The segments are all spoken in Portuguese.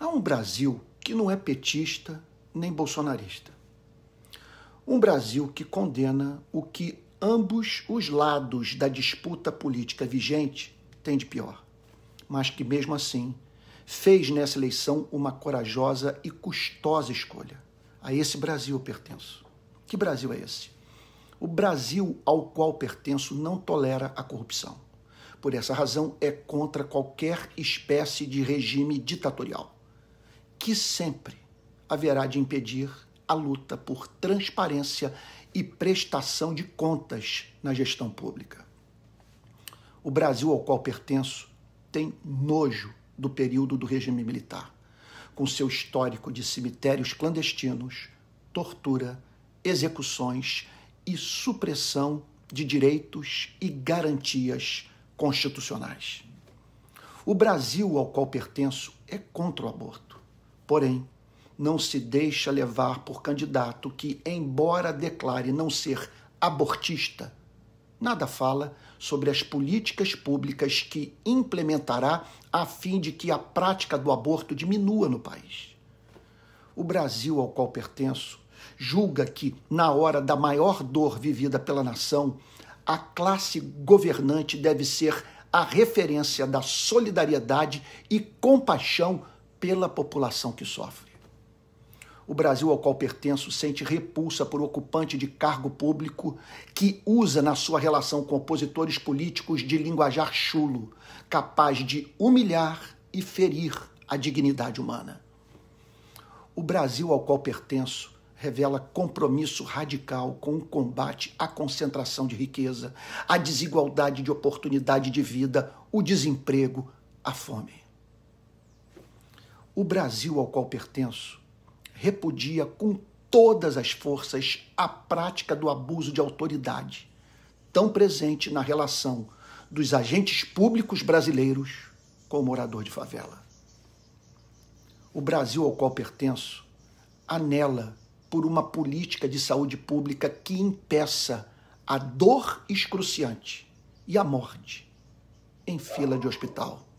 Há um Brasil que não é petista nem bolsonarista. Um Brasil que condena o que ambos os lados da disputa política vigente têm de pior, mas que mesmo assim fez nessa eleição uma corajosa e custosa escolha. A esse Brasil eu pertenço. Que Brasil é esse? O Brasil ao qual pertenço não tolera a corrupção. Por essa razão, é contra qualquer espécie de regime ditatorial, que sempre haverá de impedir a luta por transparência e prestação de contas na gestão pública. O Brasil ao qual pertenço tem nojo do período do regime militar, com seu histórico de cemitérios clandestinos, tortura, execuções e supressão de direitos e garantias constitucionais. O Brasil ao qual pertenço é contra o aborto. Porém, não se deixa levar por candidato que, embora declare não ser abortista, nada fala sobre as políticas públicas que implementará a fim de que a prática do aborto diminua no país. O Brasil ao qual pertenço julga que, na hora da maior dor vivida pela nação, a classe governante deve ser a referência da solidariedade e compaixão pela população que sofre. O Brasil ao qual pertenço sente repulsa por ocupante de cargo público que usa na sua relação com opositores políticos de linguajar chulo, capaz de humilhar e ferir a dignidade humana. O Brasil ao qual pertenço revela compromisso radical com o combate à concentração de riqueza, à desigualdade de oportunidade de vida, o desemprego, a fome. O Brasil ao qual pertenço repudia com todas as forças a prática do abuso de autoridade, tão presente na relação dos agentes públicos brasileiros com o morador de favela. O Brasil ao qual pertenço anela por uma política de saúde pública que impeça a dor excruciante e a morte em fila de hospital.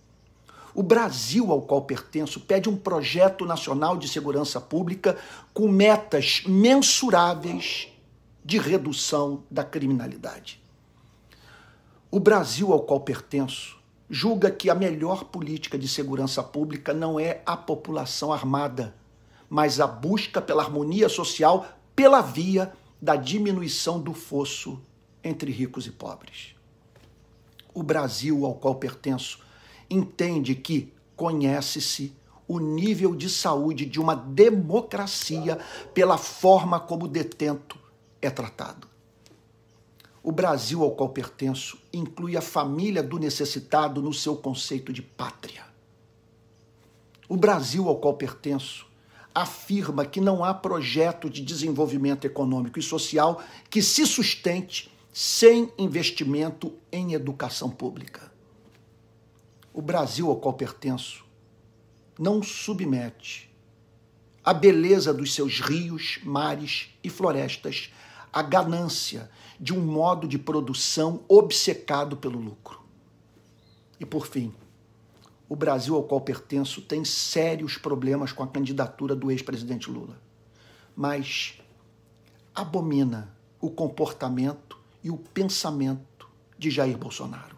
O Brasil ao qual pertenço pede um projeto nacional de segurança pública com metas mensuráveis de redução da criminalidade. O Brasil ao qual pertenço julga que a melhor política de segurança pública não é a população armada, mas a busca pela harmonia social pela via da diminuição do fosso entre ricos e pobres. O Brasil ao qual pertenço entende que conhece-se o nível de saúde de uma democracia pela forma como o detento é tratado. O Brasil ao qual pertenço inclui a família do necessitado no seu conceito de pátria. O Brasil ao qual pertenço afirma que não há projeto de desenvolvimento econômico e social que se sustente sem investimento em educação pública. O Brasil ao qual pertenço não submete a beleza dos seus rios, mares e florestas à ganância de um modo de produção obcecado pelo lucro. E por fim, o Brasil ao qual pertenço tem sérios problemas com a candidatura do ex-presidente Lula. Mas abomina o comportamento e o pensamento de Jair Bolsonaro.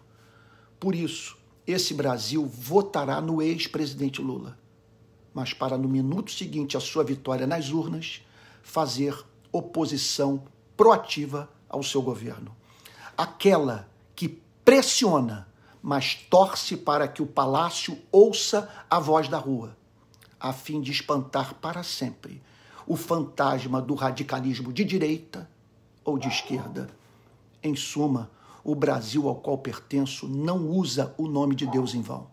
Por isso, esse Brasil votará no ex-presidente Lula, mas para no minuto seguinte à sua vitória nas urnas, fazer oposição proativa ao seu governo. Aquela que pressiona mas torce para que o palácio ouça a voz da rua, a fim de espantar para sempre o fantasma do radicalismo de direita ou de esquerda. Em suma, o Brasil ao qual pertenço não usa o nome de Deus em vão.